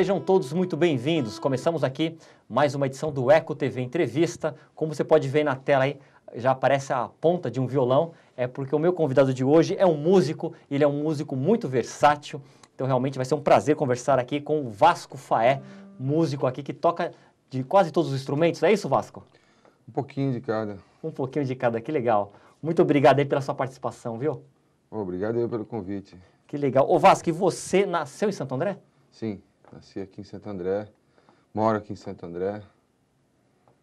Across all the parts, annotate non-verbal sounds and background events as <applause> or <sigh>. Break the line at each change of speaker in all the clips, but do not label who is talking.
Sejam todos muito bem-vindos. Começamos aqui mais uma edição do Eco TV Entrevista. Como você pode ver na tela aí, já aparece a ponta de um violão. É porque o meu convidado de hoje é um músico, ele é um músico muito versátil. Então realmente vai ser um prazer conversar aqui com o Vasco Faé, músico aqui que toca de quase todos os instrumentos. É isso, Vasco?
Um pouquinho de cada.
Um pouquinho de cada, que legal. Muito obrigado aí pela sua participação, viu?
Obrigado eu pelo convite.
Que legal. Ô Vasco, e você nasceu em Santo André?
Sim, nasci aqui em Santo André, moro aqui em Santo André.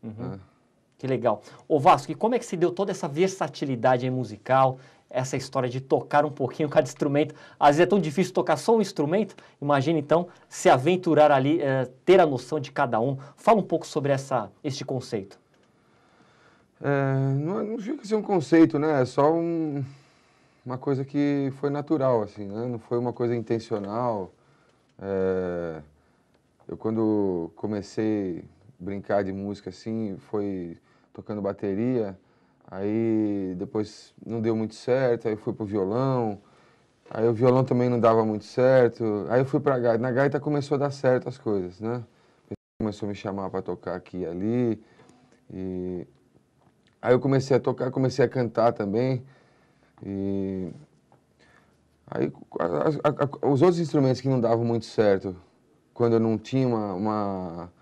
Uhum.
né?
Que legal. Ô Vasco, e como é que se deu toda essa versatilidade musical, essa história de tocar um pouquinho <laughs> cada instrumento? Às vezes é tão difícil tocar só um instrumento, imagina então se aventurar ali, eh, ter a noção de cada um. Fala um pouco sobre essa, este conceito.
É, não, não chega a ser um conceito, né? É só um- uma coisa que foi natural, assim, né? Não foi uma coisa intencional. É, eu, quando comecei a brincar de música, assim, foi tocando bateria. Aí, depois não deu muito certo, aí fui pro violão. Aí o violão também não dava muito certo. Aí eu fui pra gaita. Na gaita começou a dar certo as coisas, né? Começou a me chamar para tocar aqui e ali. E Aí eu comecei a tocar, comecei a cantar também. E aí a- a- os outros instrumentos que não davam muito certo, quando eu não tinha uma, uma,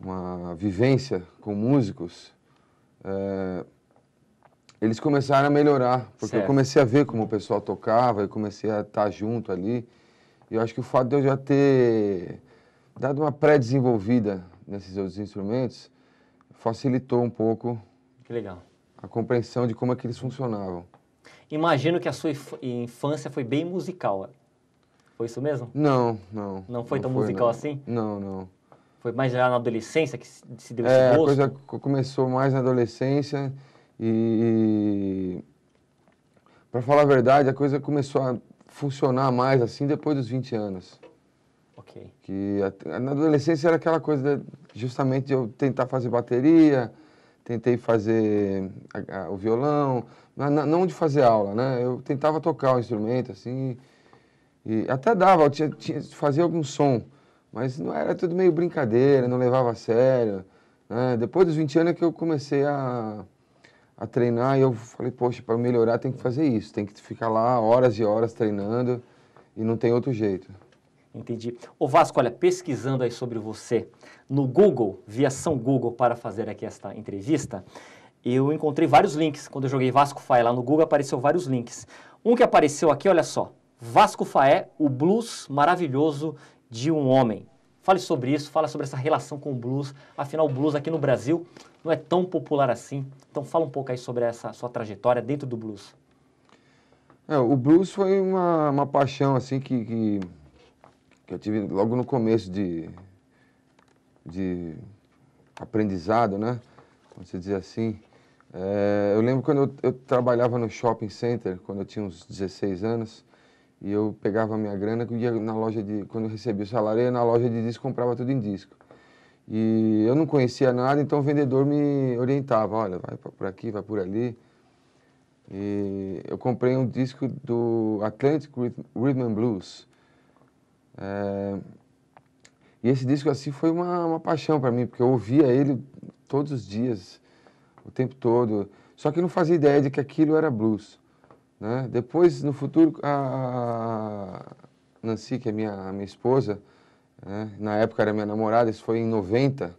uma vivência com músicos, eh, eles começaram a melhorar, porque
Certo.
eu comecei a ver como o pessoal tocava, eu comecei a estar junto ali. E eu acho que o fato de eu já ter dado uma pré-desenvolvida nesses outros instrumentos facilitou um pouco a compreensão de como é que eles funcionavam.
Imagino que a sua inf- infância foi bem musical. Foi isso mesmo?
Não, não.
Não foi tão musical
não.
assim?
Não, não.
Foi mais já na adolescência que se deu
É,
esse
a
gosto?
coisa co- começou mais na adolescência e, para falar a verdade, a coisa começou a funcionar mais assim depois dos 20 anos.
Ok.
Que a- na adolescência era aquela coisa de- justamente de eu tentar fazer bateria, tentei fazer a- a- o violão, na- na- não de fazer aula, né? Eu tentava tocar o instrumento assim, e até dava, eu tinha, tinha, fazia algum som, mas não era tudo meio brincadeira, não levava a sério. Né? Depois dos 20 anos é que eu comecei a, a treinar e eu falei, poxa, para melhorar tem que fazer isso, tem que ficar lá horas e horas treinando e não tem outro jeito.
Entendi. Ô Vasco, olha, pesquisando aí sobre você no Google, via São Google para fazer aqui esta entrevista, eu encontrei vários links. Quando eu joguei Vasco Faé lá no Google, apareceu vários links. Um que apareceu aqui, olha só. Vasco Faé, o blues maravilhoso de um homem. Fale sobre isso, fala sobre essa relação com o blues. Afinal, o blues aqui no Brasil não é tão popular assim. Então fala um pouco aí sobre essa sua trajetória dentro do blues.
É, o blues foi uma, uma paixão assim que, que, que eu tive logo no começo de, de aprendizado, né? Vamos dizer assim. É, eu lembro quando eu, eu trabalhava no shopping center, quando eu tinha uns 16 anos, e eu pegava a minha grana, ia na loja de, quando eu recebia o salário, ia na loja de disco comprava tudo em disco. E eu não conhecia nada, então o vendedor me orientava, olha, vai por aqui, vai por ali. E eu comprei um disco do Atlantic Rhythm and Blues. É, e esse disco assim foi uma, uma paixão para mim, porque eu ouvia ele todos os dias, o tempo todo. Só que não fazia ideia de que aquilo era blues. Né? Depois, no futuro, a Nancy, que é minha, minha esposa, né? na época era minha namorada, isso foi em 90,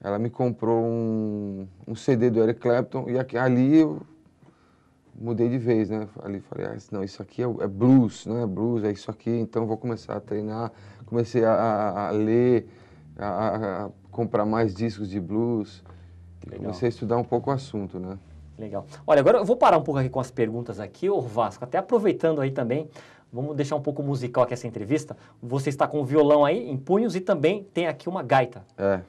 ela me comprou um, um CD do Eric Clapton e ali eu mudei de vez, né? Ali falei, ah, não, isso aqui é, é blues, né? Blues, é isso aqui, então vou começar a treinar. Comecei a, a- a ler, a, a- comprar mais discos de blues. Comecei a estudar um pouco o assunto, né?
Legal. Olha, agora eu vou parar um pouco aqui com as perguntas aqui, ô Vasco, até aproveitando aí também, vamos deixar um pouco musical aqui essa entrevista. Você está com o violão aí em punhos e também tem aqui uma gaita.
É,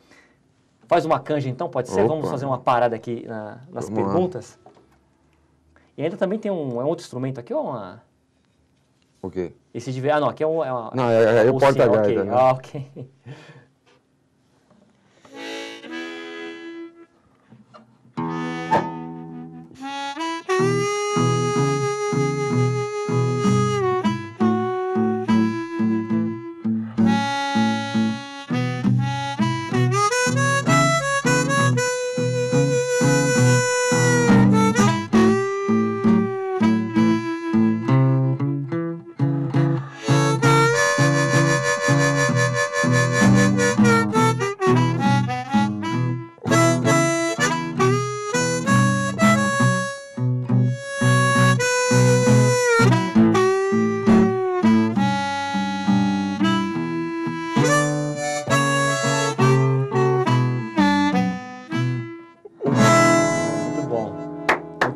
Faz uma canja então, pode ser?
Opa.
Vamos fazer uma parada aqui na- nas
Vamos lá.
E ainda também tem um, é um outro instrumento aqui ou uma...
o quê?
Esse de... Ah, não, aqui é, um, é uma...
Não, é, é, o
bolsinha,
porta-gaita,
ok.
né?
Ah, ok. <laughs>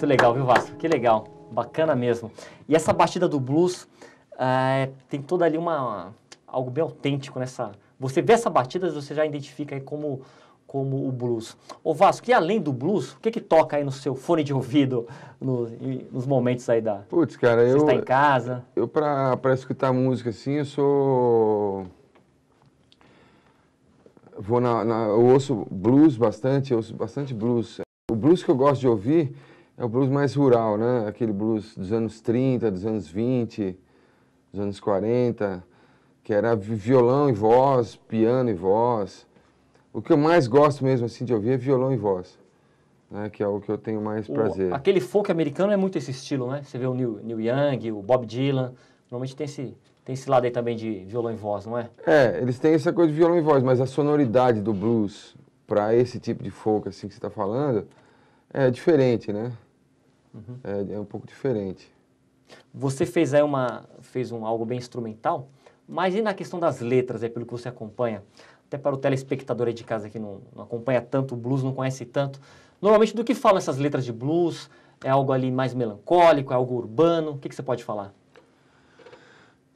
legal, viu, Vasco? Que legal. Bacana mesmo. E essa batida do blues é, tem toda ali uma, algo bem autêntico nessa. Você vê essa batida, você já identifica aí como, como o blues. Ô Vasco, e além do blues, o que que toca aí no seu fone de ouvido no, nos momentos aí da.
Putz, cara,
você
eu.
está em casa?
Eu, pra, pra escutar música assim, eu sou. Vou na, na, eu ouço blues bastante, eu ouço bastante blues. O blues que eu gosto de ouvir é o blues mais rural, né? Aquele blues dos anos 30, dos anos 20, dos anos 40, que era violão e voz, piano e voz. O que eu mais gosto mesmo assim de ouvir é violão e voz, né? Que é o que eu tenho mais prazer.
O, aquele folk americano é muito esse estilo, né? Você vê o Neil, Neil Young, o Bob Dylan, normalmente tem esse, tem esse lado aí também de violão e voz, não é?
É, eles têm essa coisa de violão e voz, mas a sonoridade do blues para esse tipo de folk assim que você está falando é diferente, né? Uhum. É, é, um pouco diferente.
Você fez aí uma, fez um algo bem instrumental, mas e na questão das letras, é pelo que você acompanha? Até para o telespectador aí de casa que não, não acompanha tanto o blues, não conhece tanto. Normalmente do que falam essas letras de blues? É algo ali mais melancólico, é algo urbano? O que, que você pode falar?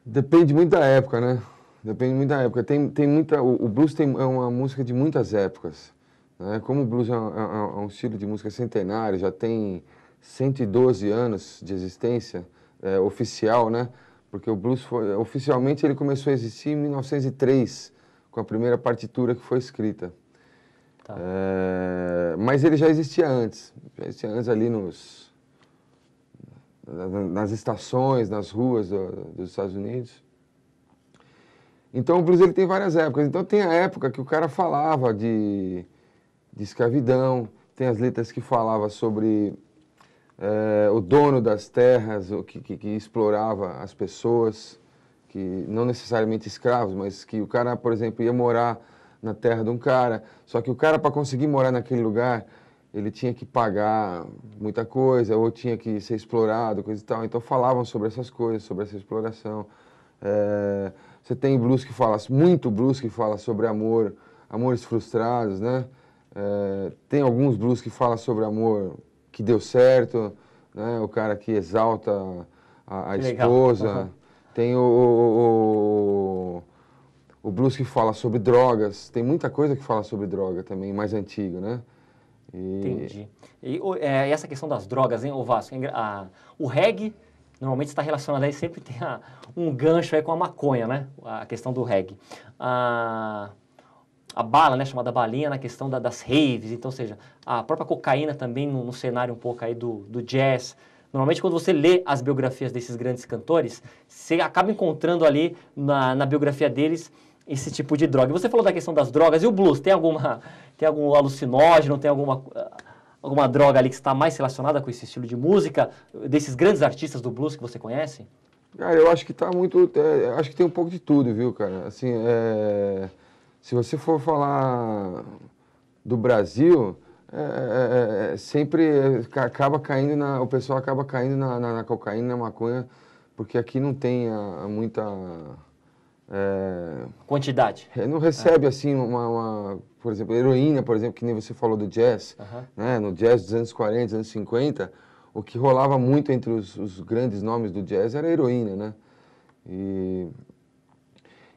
Depende muito da época, né? Depende muito da época. Tem, tem muita, o, o blues tem, é uma música de muitas épocas. Né? Como o blues é, é, é um estilo de música centenário, já tem 112 anos de existência é, oficial, né? Porque o blues foi, oficialmente ele começou a existir em 1903, com a primeira partitura que foi escrita. Tá. É, mas ele já existia antes, já existia antes ali nos nas estações, nas ruas do, dos Estados Unidos. Então o blues ele tem várias épocas. Então tem a época que o cara falava de, de escravidão, tem as letras que falava sobre é, o dono das terras, o que, que, que, explorava as pessoas, que não necessariamente escravos, mas que o cara, por exemplo, ia morar na terra de um cara, só que o cara para conseguir morar naquele lugar ele tinha que pagar muita coisa, ou tinha que ser explorado, coisa e tal. Então falavam sobre essas coisas, sobre essa exploração. É, você tem blues que fala, muito blues que fala sobre amor, amores frustrados, né? É, tem alguns blues que fala sobre amor que deu certo, né? O cara que exalta a, a esposa. Uhum. Tem o, o, o, o blues que fala sobre drogas. Tem muita coisa que fala sobre droga também, mais antigo, né?
E... Entendi. E é, essa questão das drogas, hein, o Vasco? A, o reggae normalmente está relacionado aí, sempre tem a, um gancho aí com a maconha, né? A questão do reggae. A, a bala, né, chamada balinha, na questão da, das raves, então, seja, a própria cocaína também no, no cenário um pouco aí do, do jazz. Normalmente, quando você lê as biografias desses grandes cantores, você acaba encontrando ali na, na biografia deles esse tipo de droga. Você falou da questão das drogas, e o blues, tem alguma tem algum alucinógeno, tem alguma, alguma droga ali que está mais relacionada com esse estilo de música, desses grandes artistas do blues que você conhece?
Cara, eu acho que tá muito. É, acho que tem um pouco de tudo, viu, cara? Assim, é, se você for falar do Brasil, é, é, é, é sempre acaba caindo na. O pessoal acaba caindo na, na, na cocaína, na maconha, porque aqui não tem a, a muita.
Quantidade.
Não recebe assim uma, uma por exemplo, heroína, por exemplo, que nem você falou do jazz, uhum. né? no jazz dos anos 40, dos anos 50, o que rolava muito entre os, os, grandes nomes do jazz era a heroína, né? E...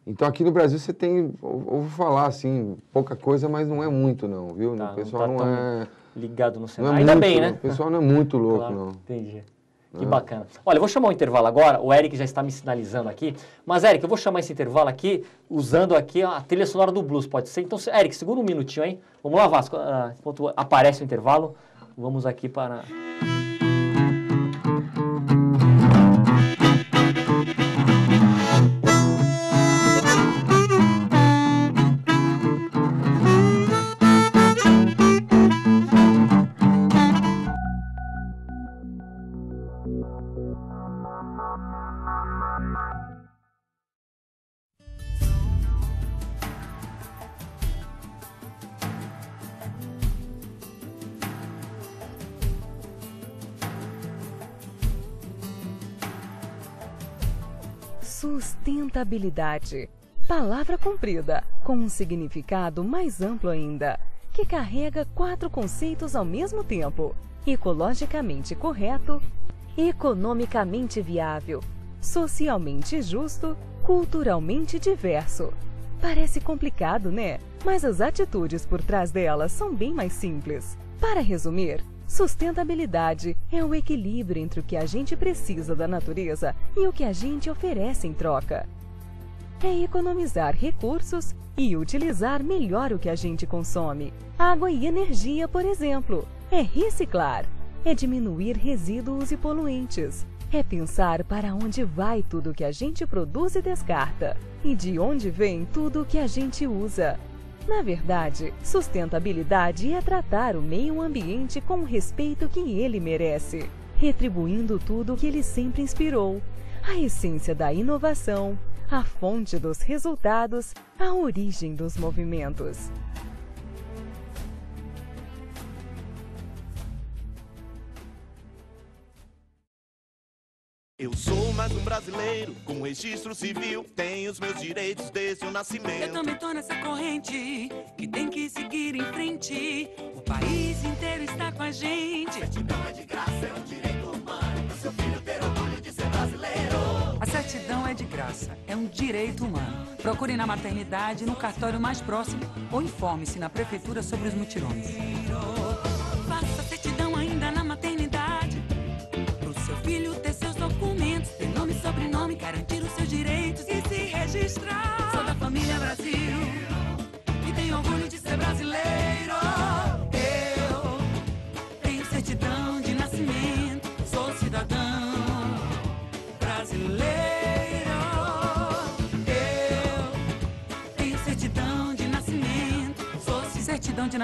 Então aqui no Brasil você tem, ouvo falar assim, pouca coisa, mas não é muito não, viu?
Tá,
o pessoal
não,
tá
não é ligado no cenário. É Ainda
muito,
bem, né?
O pessoal não é muito louco,
claro,
não.
Entendi. Que bacana. Olha, eu vou chamar o intervalo agora, o Eric já está me sinalizando aqui, mas Eric, eu vou chamar esse intervalo aqui usando aqui a trilha sonora do blues, pode ser? Então, Eric, segura um minutinho aí. Vamos lá, Vasco, ah, enquanto aparece o intervalo, vamos aqui para...
Sustentabilidade. Palavra comprida, com um significado mais amplo ainda, que carrega quatro conceitos ao mesmo tempo: ecologicamente correto, economicamente viável, socialmente justo, culturalmente diverso. Parece complicado, né? Mas as atitudes por trás delas são bem mais simples. Para resumir, sustentabilidade é o equilíbrio entre o que a gente precisa da natureza e o que a gente oferece em troca. É economizar recursos e utilizar melhor o que a gente consome. Água e energia, por exemplo. É reciclar. É diminuir resíduos e poluentes. É pensar para onde vai tudo que a gente produz e descarta. E de onde vem tudo que a gente usa. Na verdade, sustentabilidade é tratar o meio ambiente com o respeito que ele merece, retribuindo tudo o que ele sempre inspirou, a essência da inovação, a fonte dos resultados, a origem dos movimentos.
Eu sou mais um brasileiro com registro civil. Tenho os meus direitos desde o
Eu
nascimento.
também tô nessa corrente que tem que seguir em frente. O país inteiro está com a gente. A certidão é de graça, é um direito humano. Procure na maternidade, no cartório mais próximo ou informe-se na prefeitura sobre os mutirões.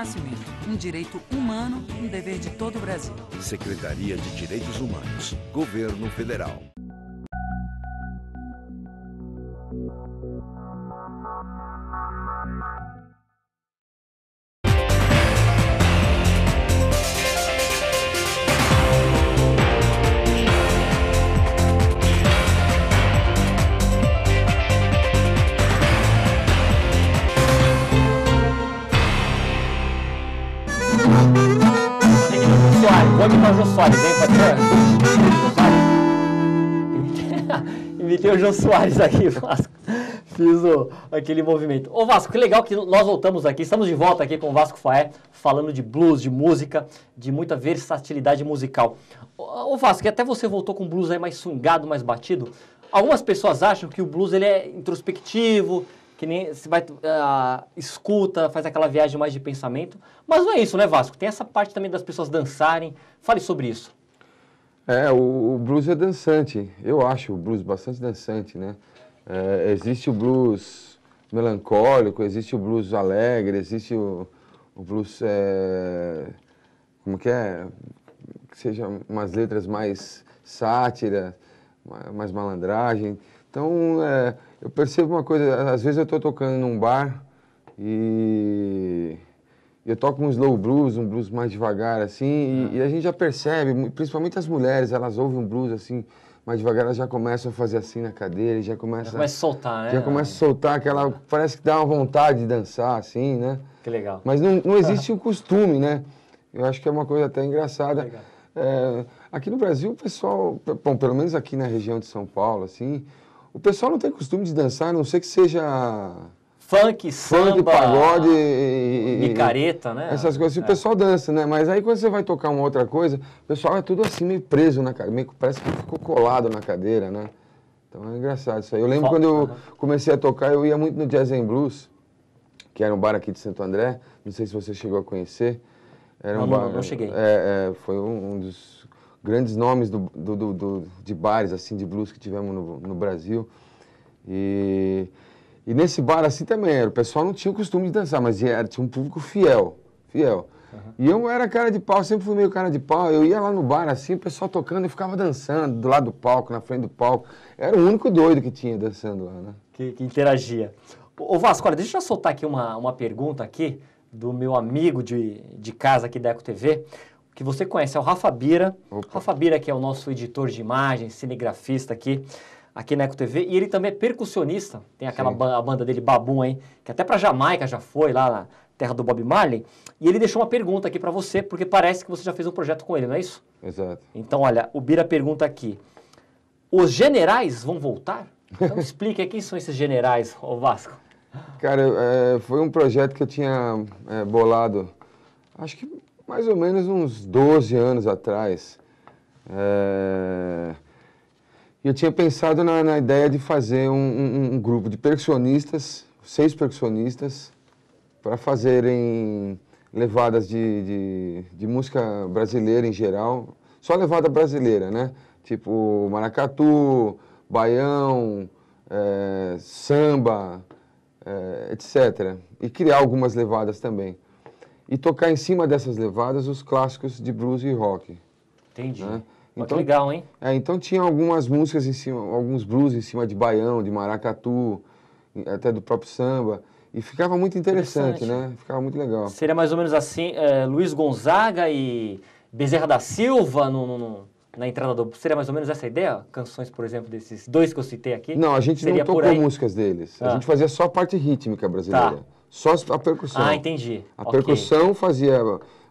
Nascimento, um direito humano, um dever de todo o Brasil.
Secretaria de Direitos Humanos, Governo Federal.
Soares, hein. <laughs> Imitei- o Jô Soares aqui, Vasco. Fiz o, aquele movimento. Ô Vasco, que legal que nós voltamos aqui, estamos de volta aqui com o Vasco Faé, falando de blues, de música, de muita versatilidade musical. Ô Vasco, e até você voltou com blues aí mais swingado, mais batido. Algumas pessoas acham que o blues ele é introspectivo, que nem você vai ah, escuta, faz aquela viagem mais de pensamento, mas não é isso, né, Vasco? Tem essa parte também das pessoas dançarem. Fale sobre isso.
É, o, o blues é dançante. Eu acho o blues bastante dançante, né? É, existe o blues melancólico, existe o blues alegre, existe o, o blues, é, como que é? Que seja umas letras mais sátira, ma- mais malandragem. Então, é, eu percebo uma coisa, às vezes eu estou tocando num bar e eu toco um slow blues, um blues mais devagar, assim, e, e a gente já percebe, principalmente as mulheres, elas ouvem um blues assim, mais devagar, elas já começam a fazer assim na cadeira já
Já
começa,
começa a soltar, né?
já começa a soltar aquela, parece que dá uma vontade de dançar, assim, né?
Que legal.
Mas não, não <laughs> existe um costume, né? Eu acho que é uma coisa até engraçada. É, aqui no Brasil, o pessoal, bom, pelo menos aqui na região de São Paulo, assim, o pessoal não tem costume de dançar, a não ser que seja
Funk,
funk,
samba,
pagode e,
micareta, né?
essas coisas, assim,
É.
o pessoal dança, né? Mas aí quando você vai tocar uma outra coisa, o pessoal é tudo assim, meio preso na cadeira, parece que ficou colado na cadeira, né? Então é engraçado isso aí. Eu lembro quando eu
Aham.
comecei a tocar, eu ia muito no Jazz and Blues, que era um bar aqui de Santo André, não sei se você chegou a conhecer. Era
Não,
um
não-
bar,
não cheguei.
É, é, foi um, um dos grandes nomes do, do- do- do- de bares, assim, de blues que tivemos no, no Brasil. E, e nesse bar assim também era, o pessoal não tinha o costume de dançar, mas era, tinha um público fiel, fiel. E eu era cara de pau, sempre fui meio cara de pau. Eu ia lá no bar assim, o pessoal tocando e ficava dançando do lado do palco, na frente do palco. Era o único doido que tinha dançando lá, né?
que, que interagia. Ô Vasco, olha, deixa eu soltar aqui uma, uma pergunta aqui do meu amigo de, de casa aqui da Eco TV, que você conhece, é o Rafa Bira.
Opa.
Rafa Bira, que é o nosso editor de imagens, cinegrafista aqui, aqui na Eco TV, e ele também é percussionista, tem aquela ba- a banda dele, Babum, hein, que até pra Jamaica já foi lá, terra do Bob Marley, e ele deixou uma pergunta aqui para você, porque parece que você já fez um projeto com ele, não é isso?
Exato.
Então, olha, o Bira pergunta aqui: os generais vão voltar? Então <laughs> explique aí quem são esses generais, ô Vasco.
Cara, é, foi um projeto que eu tinha é, bolado, acho que mais ou menos uns 12 anos atrás. É, eu tinha pensado na, na ideia de fazer um, um- um grupo de percussionistas, seis percussionistas, para fazerem levadas de, de, de música brasileira em geral, só levada brasileira, né? Tipo maracatu, baião, eh, samba, eh, etc. E criar algumas levadas também. E tocar em cima dessas levadas os clássicos de blues e rock.
Entendi.
Né?
Olha que
Então-
legal, hein?
É, então tinha algumas músicas em cima, alguns blues em cima de baião, de maracatu, até do próprio samba. E ficava muito interessante,
Interessante.
né? Ficava muito legal.
Seria mais ou menos assim, é, Luiz Gonzaga e Bezerra da Silva no, no- no- na entrada do... Seria mais ou menos essa a ideia? Canções, por exemplo, desses dois que eu citei aqui?
Não, a gente não tocou músicas deles.
Ah.
A gente fazia só a parte rítmica brasileira.
Tá.
Só a percussão.
Ah, entendi.
A
Ok.
percussão fazia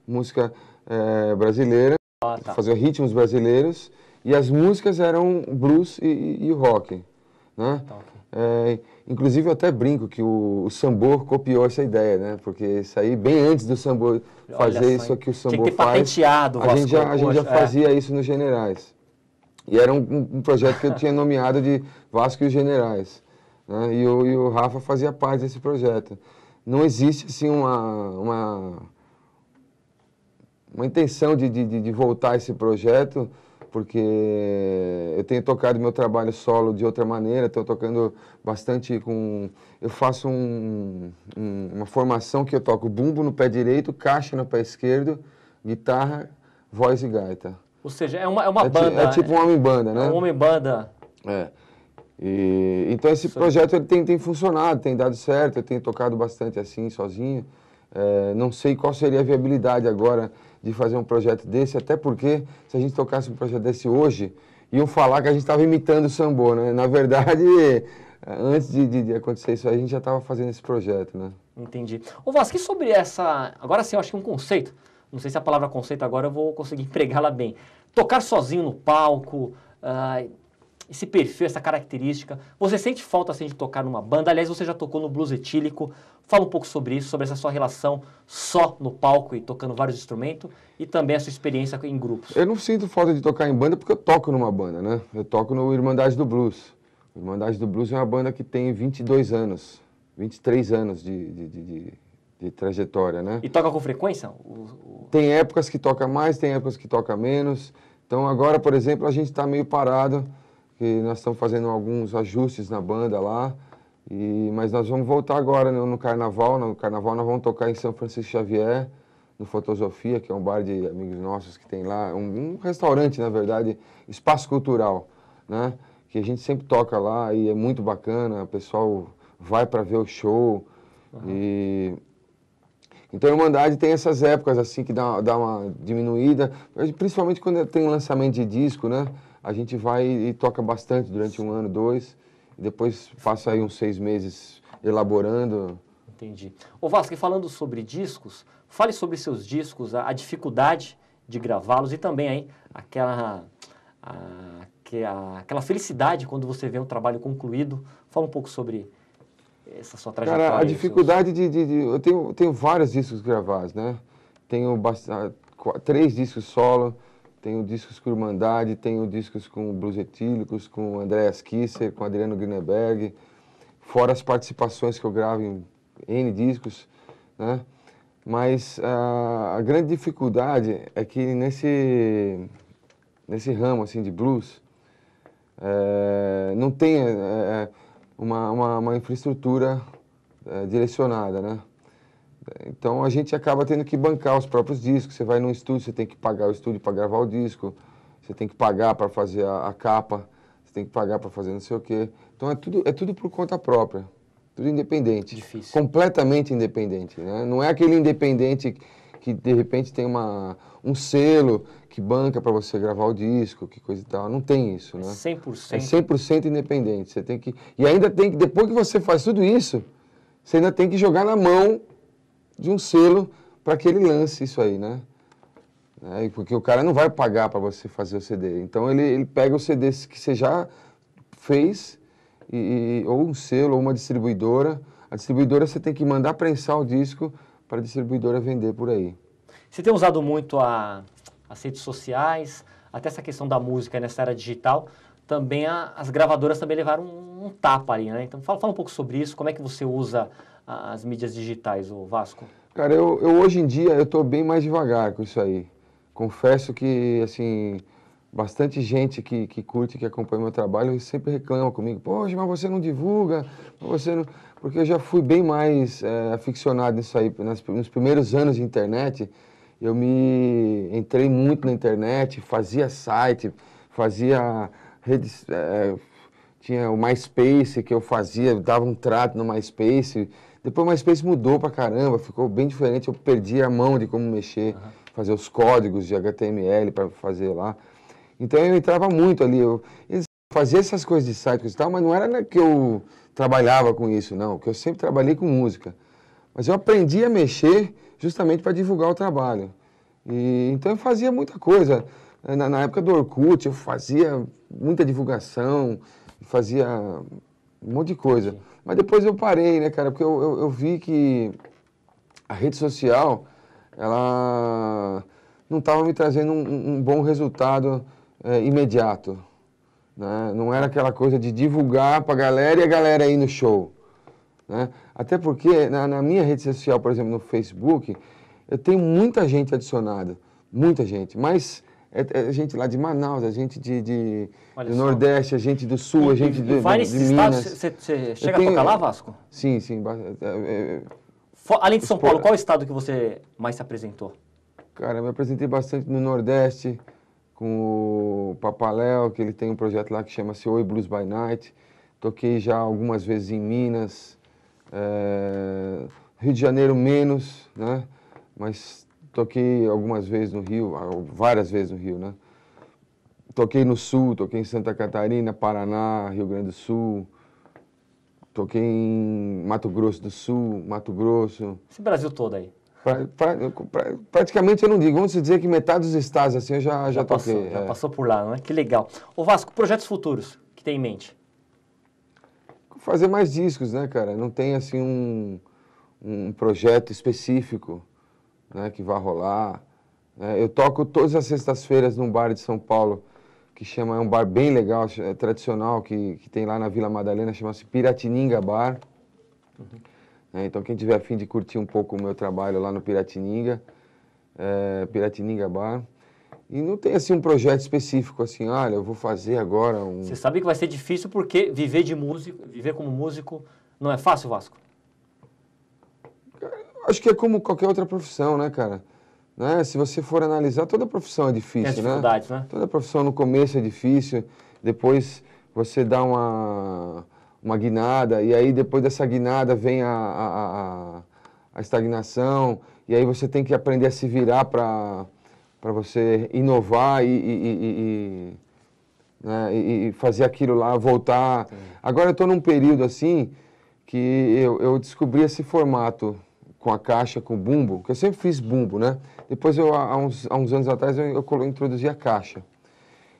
música eh, brasileira,
Ah, tá.
fazia ritmos brasileiros, e as músicas eram blues e, e- e rock. Né?
Tá, ok.
É, inclusive eu até brinco que o, o Sambor copiou essa ideia, né? Porque isso aí, bem antes do Sambor fazer isso que o
Tinha
Sambor
que ter
faz,
patenteado,
a gente já, a gente já
é.
fazia isso nos Generais. E era um, um- um projeto que eu tinha nomeado de Vasco e os Generais. né? E, o, e o Rafa fazia parte desse projeto. Não existe, assim, uma... uma uma intenção de, de, de- voltar a esse projeto, porque eu tenho tocado meu trabalho solo de outra maneira, estou tocando bastante com... Eu faço um- um- uma formação que eu toco bumbo no pé direito, caixa no pé esquerdo, guitarra, voz e gaita.
Ou seja, é uma, é uma
é,
banda...
é tipo um homem-banda,
é
né?
um homem-banda...
É. E, então esse
Isso.
projeto ele tem, tem funcionado, tem dado certo, eu tenho tocado bastante assim, sozinho. É, não sei qual seria a viabilidade agora de fazer um projeto desse, até porque se a gente tocasse um projeto desse hoje, iam falar que a gente estava imitando o sambô, né? Na verdade, <laughs> antes de, de- de acontecer isso a gente já estava fazendo esse projeto, né?
Entendi. Ô Vasco, e sobre essa... Agora sim, eu acho que um conceito. Não sei se a palavra conceito agora eu vou conseguir <laughs> empregá-la bem. Tocar sozinho no palco, ah, esse perfil, essa característica. Você sente falta assim de tocar numa banda? Aliás, você já tocou no blues etílico. Fala um pouco sobre isso, sobre essa sua relação só no palco e tocando vários instrumentos e também a sua experiência em grupos.
Eu não sinto falta de tocar em banda porque eu toco numa banda, né? Eu toco no Irmandade do Blues. O Irmandade do Blues é uma banda que tem 22 anos, 23 anos de, de, de, de- de trajetória, né?
E toca com frequência? O- o-
Tem épocas que toca mais, tem épocas que toca menos. Então agora, por exemplo, a gente está meio parado, que nós estamos fazendo alguns ajustes na banda lá. E, mas nós vamos voltar agora no, no carnaval. No carnaval nós vamos tocar em São Francisco Xavier, no Fotosofia, que é um bar de amigos nossos que tem lá, um, um restaurante, na verdade, espaço cultural, né? Que a gente sempre toca lá e é muito bacana, o pessoal vai para ver o show. E então a Irmandade tem essas épocas assim que dá, dá uma diminuída, principalmente quando tem um lançamento de disco, né? A gente vai e toca bastante durante um ano, dois, depois passa aí uns seis meses elaborando.
Entendi. Ô Vasco, falando sobre discos, fale sobre seus discos, a, a dificuldade de gravá-los e também aí aquela, a- a- aquela felicidade quando você vê um trabalho concluído. Fala um pouco sobre essa sua trajetória.
Cara, a
e os seus-
dificuldade de, de- de- Eu tenho, tenho vários discos gravados, né? Tenho basta- qua- três discos solo, tenho discos com Irmandade, tenho discos com Blues Etílicos, com Andréas Kisser, com Adriano Grineberg, fora as participações que eu gravo em N discos, né? Mas ah, a grande dificuldade é que nesse, nesse ramo assim, de blues, eh, não tem eh, uma, uma, uma infraestrutura eh, direcionada, né? Então a gente acaba tendo que bancar os próprios discos. Você vai num estúdio, você tem que pagar o estúdio para gravar o disco, você tem que pagar para fazer a, a capa, você tem que pagar para fazer não sei o quê. Então é tudo, é tudo por conta própria, tudo independente.
Difícil.
Completamente independente. Né? Não é aquele independente que de repente tem uma, um selo que banca para você gravar o disco, que coisa e tal. Não tem isso, né?
100%.
É 100% independente. Você tem que e ainda tem que depois que você faz tudo isso, você ainda tem que jogar na mão de um selo para que ele lance isso aí, né? É, porque o cara não vai pagar para você fazer o CD. Então ele, ele pega o CD que você já fez, e, e- ou um selo, ou uma distribuidora. A distribuidora você tem que mandar prensar o disco para a distribuidora vender por aí.
Você tem usado muito a- as redes sociais, até essa questão da música nessa era digital. Também a- as gravadoras também levaram um, um tapa ali, né? Então fala, fala um pouco sobre isso, como é que você usa as mídias digitais, o Vasco?
Cara, eu, eu hoje em dia eu tô bem mais devagar com isso aí. Confesso que, assim, bastante gente que, que curte, que acompanha meu trabalho, sempre reclama comigo. Poxa, mas você não divulga, você não... Porque eu já fui bem mais eh, aficionado nisso aí. Nas- nos primeiros anos de internet, eu me... Entrei muito na internet, fazia site, fazia redes... eh, tinha o MySpace que eu fazia, dava um trato no MySpace. Depois o MySpace mudou pra caramba, ficou bem diferente. Eu perdi a mão de como mexer, fazer os códigos de HTML para fazer lá. Então eu entrava muito ali. Eu fazia essas coisas de site e tal, mas não era que eu trabalhava com isso, não. Porque eu sempre trabalhei com música. Mas eu aprendi a mexer justamente para divulgar o trabalho. E, então eu fazia muita coisa. Na, na época do Orkut, eu fazia muita divulgação, fazia um monte de coisa. Mas depois eu parei, né, cara? Porque eu, eu, eu vi que a rede social, ela não estava me trazendo um, um- bom resultado eh, imediato. Né? Não era aquela coisa de divulgar para a galera e a galera ir no show. Né? Até porque na, na minha rede social, por exemplo, no Facebook, eu tenho muita gente adicionada, muita gente, mas é, é gente lá de Manaus, a gente de, de- do. Nordeste, a gente do Sul, a gente
e,
de,
vai
de- de
estados, você- chega
tenho-
a tocar lá, Vasco?
Sim, sim. é- é-
Fo- Além de São Paulo, qual estado que você mais se apresentou?
Cara, eu me apresentei bastante no Nordeste com o Papaléu, que ele tem um projeto lá que chama-se Oi Blues by Night. Toquei já algumas vezes em Minas, eh, Rio de Janeiro menos, né? Mas toquei algumas vezes no Rio, ah, várias vezes no Rio, né? Toquei no Sul, toquei em Santa Catarina, Paraná, Rio Grande do Sul. Toquei em Mato Grosso do Sul, Mato Grosso.
Esse Brasil todo aí.
Pra- pra- pra- praticamente eu não digo, vamos dizer que metade dos estados assim eu já, já,
passou,
toquei.
já
é.
passou por lá, né? Que legal. Ô Vasco, projetos futuros que tem em mente?
Fazer mais discos, né, cara? Não tem assim um, um projeto específico né, que vai rolar. né? Eu toco todas as sextas-feiras num bar de São Paulo que chama, é um bar bem legal, é tradicional, que, que tem lá na Vila Madalena, chama-se Piratininga Bar. né? Então, quem tiver afim de curtir um pouco o meu trabalho lá no Piratininga, é, Piratininga Bar. E não tem assim um projeto específico, assim, olha, eu vou fazer agora um.
Você sabe que vai ser difícil porque viver de músico, viver como músico não é fácil, Vasco?
Acho que é como qualquer outra profissão, né, cara? Né? Se você for analisar, toda profissão é difícil,
Tem
né?
né?
Toda profissão no começo é difícil, depois você dá uma, uma guinada, e aí depois dessa guinada vem a, a, a, a estagnação, e aí você tem que aprender a se virar para você inovar e, e- e- né, e- fazer aquilo lá voltar. Agora eu estou num período assim que eu, eu descobri esse formato com a caixa, com o bumbo, que eu sempre fiz bumbo, né? Depois, eu, há, uns, há uns anos atrás, eu, eu introduzi a caixa.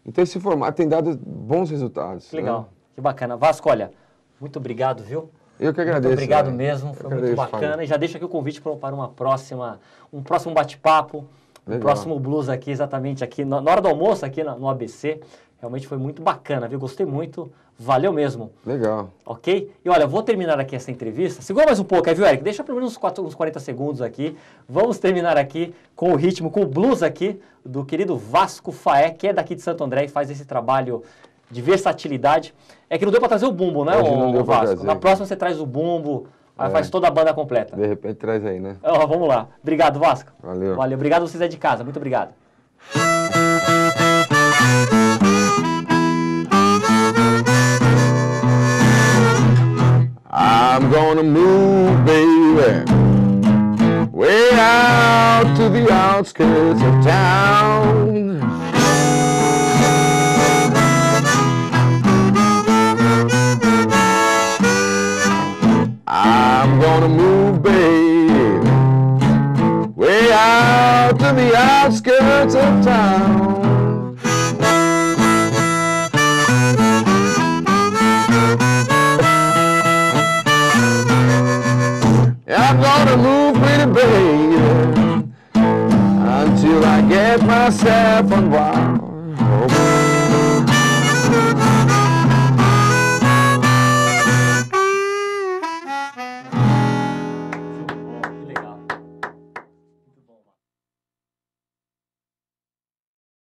Então, esse formato tem dado bons resultados. Né?
legal, que bacana. Vasco, olha, muito obrigado, viu?
Eu que
Muito
agradeço.
obrigado
velho.
mesmo, foi muito
agradeço,
bacana.
Fábio.
E já deixo aqui o convite para uma próxima, um próximo bate-papo,
Legal.
próximo blues aqui, exatamente aqui, na, na hora do almoço aqui na- no ABC. Realmente foi muito bacana, viu? Gostei muito, valeu mesmo,
Legal.
ok? E olha, vou terminar aqui essa entrevista. Segura mais um pouco aí, viu, Eric? Deixa pelo menos uns, quatro- uns 40 segundos aqui. Vamos terminar aqui com o ritmo, com o blues aqui do querido Vasco Faé, que é daqui de Santo André e faz esse trabalho de versatilidade. É que não deu pra trazer o bumbo, né,
Hoje não
ô,
deu pra
Vasco?
trazer.
Na próxima você traz o bumbo, aí
É.
faz toda a banda completa.
De repente, traz aí, né?
Ó, vamos lá. Obrigado, Vasco.
Valeu.
Valeu. Obrigado a vocês aí de casa. Muito obrigado.
I'm gonna move, baby, way out to the outskirts of town. Parts of town. I'm gonna move pretty baby until I get myself unwound.